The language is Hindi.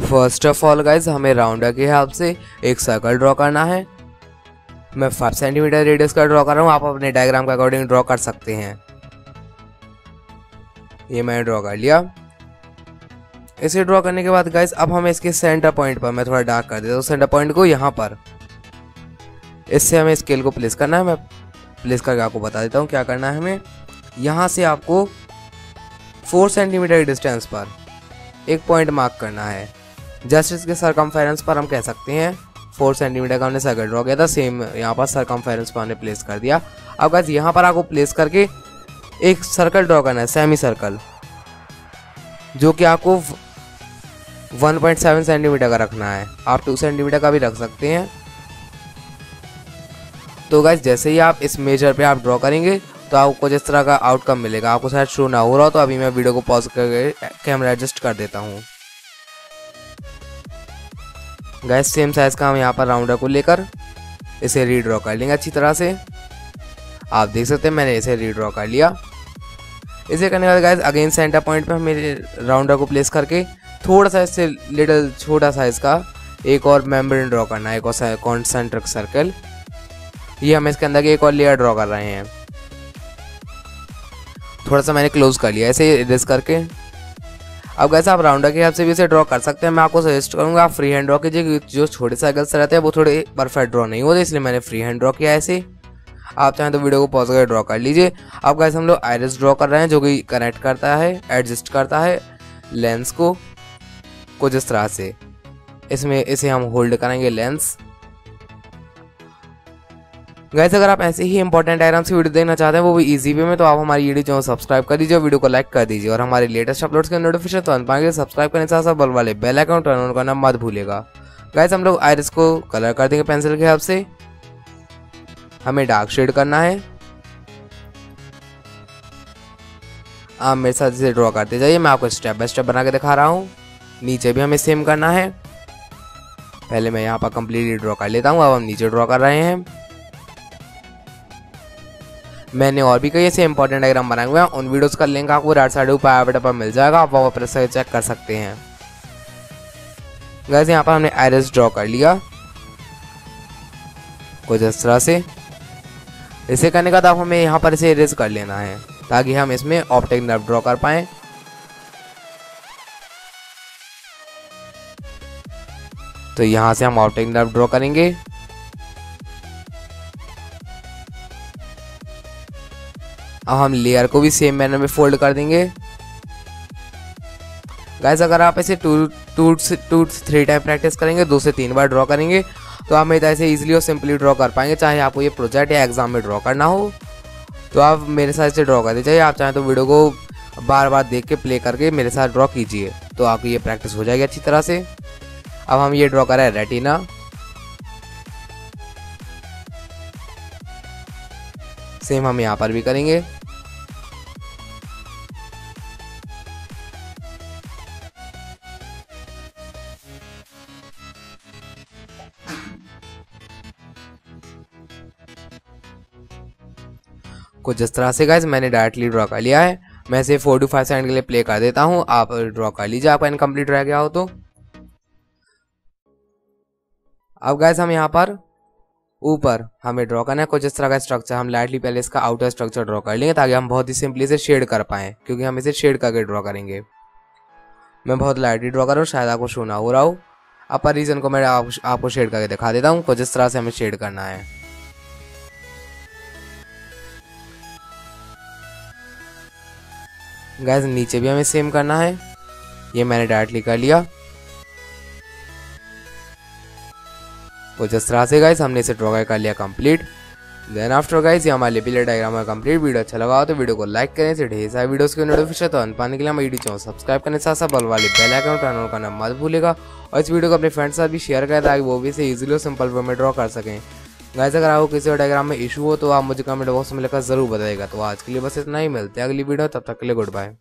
फ़र्स्ट ऑफ़ ऑल गाइज़ हमें राउंडर के हिसाब से एक सर्कल ड्रॉ करना है। मैं फाइव सेंटीमीटर रेडियस का ड्रॉ कर रहा हूँ, आप अपने डायग्राम के अकॉर्डिंग ड्रॉ कर सकते हैं। ये मैंने ड्रॉ कर लिया। इसे ड्रॉ करने के बाद गाइज़ अब हमें इसके सेंटर पॉइंट पर, मैं थोड़ा डार्क कर देता हूँ सेंटर पॉइंट को यहाँ पर। इससे हमें स्केल को प्लेस करना है, मैं प्लेस करके आपको बता देता हूँ क्या करना है हमें। यहाँ से आपको फोर सेंटीमीटर डिस्टेंस पर एक पॉइंट मार्क करना है। जस्ट इसके सरकमफेरेंस पर हम कह सकते हैं फोर सेंटीमीटर का हमने सर्कल ड्रॉ किया था सेम यहाँ पर सरकमफेरेंस पर हमने प्लेस कर दिया। अब गाइस यहाँ पर आपको प्लेस करके एक सर्कल ड्रॉ करना है सेमी सर्कल जो कि आपको 1.7 सेंटीमीटर का रखना है। आप 2 सेंटीमीटर का भी रख सकते हैं। तो गाइज़ जैसे ही आप इस मेजर पे आप ड्रॉ करेंगे तो आपको जिस तरह का आउटकम मिलेगा। आपको शायद शो ना हो रहा हो तो अभी मैं वीडियो को पॉज करके कैमरा एडजस्ट कर देता हूँ। गैस सेम साइज़ का हम यहाँ पर राउंडर को लेकर इसे रीड्रॉ कर लेंगे अच्छी तरह से। आप देख सकते हैं, मैंने इसे रीड्रॉ कर लिया। इसे करने के बाद गाइस अगेन सेंटर पॉइंट पे मेरे राउंडर को प्लेस करके थोड़ा सा इससे लिटल छोटा साइज़ का एक और मेम्ब्रेन ड्रॉ करना है, एक और कॉन्सेंट्रिक सर्कल ये हम इसके अंदर के एक और लेयर ड्रॉ कर रहे हैं। थोड़ा सा मैंने क्लोज कर लिया ऐसे इरेज करके। अब कैसे आप राउंडर के हिसाब से भी इसे ड्रॉ कर सकते हैं। मैं आपको सजेस्ट करूँगा, आप फ्री हैंड ड्रॉ कीजिए जो छोटे सर्कल्स रहते हैं, वो थोड़े परफेक्ट ड्रॉ नहीं होते, इसलिए मैंने फ्री हैंड ड्रॉ किया ऐसे आप चाहें तो वीडियो को पॉज करके ड्रॉ कर लीजिए। अब कैसे हम लोग आयरस ड्रॉ कर रहे हैं, जो कि कनेक्ट करता है एडजस्ट करता है लेंस को, कुछ इस तरह से। इसमें, इसे हम होल्ड करेंगे लेंस गैस अगर आप ऐसे ही इंपॉर्टेंट डायग्राम से वीडियो देखना चाहते हैं, वो भी इजी वे में तो आप हमारी वीडियो चैनल सब्सक्राइब कर दीजिए वीडियो को लाइक कर दीजिए। और हमारे लेटेस्ट अपलोड्स के नोटिफिकेशन तो पाएँगे सब्सक्राइब करने साथ साथ बल वाले बेल आइकन टर्न ऑन करना मत भूलेगा गैस हम लोग आयरिस को कलर कर देंगे पेंसिल के हेल्प से। हमें डार्क शेड करना है। आप मेरे साथ इसे ड्रॉ करते जाइए, मैं आपको स्टेप बाय स्टेप बना के दिखा रहा हूँ। नीचे भी हमें सेम करना है। पहले मैं यहाँ पर कंप्लीटली ड्रॉ कर लेता हूँ, अब हम नीचे ड्रॉ कर रहे हैं। मैंने और भी कई ऐसे इंपॉर्टेंट डायग्राम बनाए हुए हैं। उन वीडियोस का लिंक आपको राइट साइड ऊपर आई बटन पर मिल जाएगा। आप वहाँ पर से चेक कर सकते हैं। गैस यहाँ पर हमने आयरस ड्रॉ कर लिया। कुछ इस तरह से। इसे करने का बाद हमें यहाँ पर इसे इरेज कर लेना है, ताकि हम इसमें ऑप्टिक नर्व ड्रॉ कर पाए। तो यहाँ से हम ऑप्टिक नर्व ड्रॉ करेंगे। अब हम लेयर को भी सेम मैनर में फोल्ड कर देंगे। गाइस अगर आप ऐसे two two two three time practice करेंगे, दो से तीन बार ड्रॉ करेंगे तो आप मेरे ऐसे इजीली और सिंपली ड्रॉ कर पाएँगे, चाहे आपको ये प्रोजेक्ट या एग्ज़ाम में ड्रॉ करना हो। तो आप मेरे साथ से ड्रॉ कर दीजिए आप चाहें तो वीडियो को बार बार देख के प्ले करके मेरे साथ ड्रॉ कीजिए तो आपकी ये प्रैक्टिस हो जाएगी अच्छी तरह से। अब हम ये ड्रॉ कर रहे हैं रेटिना सेम हम यहाँ पर भी करेंगे। कुछ जिस तरह से गाइज़ मैंने डायरेक्टली ड्रॉ कर लिया है मैं इसे फोर टू फाइव सेकंड के लिए प्ले कर देता हूँ आप ड्रॉ कर लीजिए आपका इनकम्प्लीट रह गया हो तो। अब गाइज़ हम यहाँ पर ऊपर हमें ड्रॉ करना है कुछ इस तरह का स्ट्रक्चर हम लाइटली पहले इसका आउटर स्ट्रक्चर ड्रॉ कर लेंगे ताकि हम बहुत ही सिंपली से शेड कर पाए क्योंकि हम इसे शेड करके ड्रॉ करेंगे। मैं बहुत लाइटली ड्रॉ कर रहा हूँ शायद आपको शो ना हो रहा हो। अपर रीजन को मैं आप, आपको शेड करके दिखा देता हूँ कुछ इस तरह से हमें शेड करना है। गैस नीचे भी हमें सेम करना है। ये मैंने डायरेक्टली कर लिया। कुछ इस तरह से गाइस हमने इसे ड्रॉ कर लिया कंप्लीट देन आफ्टर गाइस ये हमारे पिलर डायग्राम का कंप्लीट वीडियो अच्छा लगा तो वीडियो को लाइक करें, इसे ढेर सारे वीडियोस के नोटिफिकेशन तो पाने के लिए हमारे वीडियो चैनल सब्सक्राइब करने साथ साथ बल वाले बेल आइकन टर्न ऑन करना मत भूलेगा। और इस वीडियो को अपने फ्रेंड्स साथ भी शेयर करें ताकि वो भी इसे इजीली और सिंपल वे में ड्रॉ कर सकें। गाइस अगर आपको किसी डायग्राम में इशू हो तो आप मुझे कमेंट बॉक्स में लिखकर ज़रूर बताएगा तो आज के लिए बस इतना ही, मिलते हैं अगली वीडियो तब तक के लिए गुड बाय